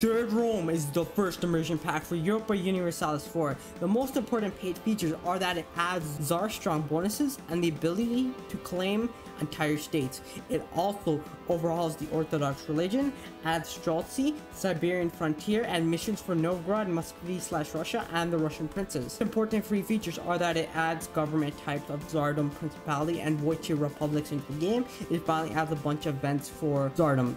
Third Rome is the first immersion pack for Europa Universalis 4. The most important paid features are that it adds Tsar strong bonuses and the ability to claim entire states. It also overhauls the Orthodox religion, adds Streltsy, Siberian frontier, and missions for Novgorod, Muscovy slash Russia, and the Russian princes. Important free features are that it adds government types of Tsardom Principality and Veche republics into the game. It finally adds a bunch of events for Tsardoms.